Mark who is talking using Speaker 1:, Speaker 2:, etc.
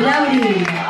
Speaker 1: Lauri.